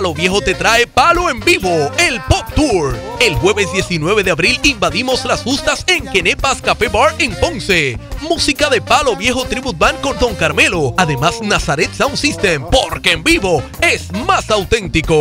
Palo Viejo te trae Palo en Vivo, el Pop Tour. El jueves 19 de abril invadimos las justas en Kenepas Café Bar en Ponce. Música de Palo Viejo Tribute Band con Don Carmelo. Además, Nazaret Sound System, porque en vivo es más auténtico.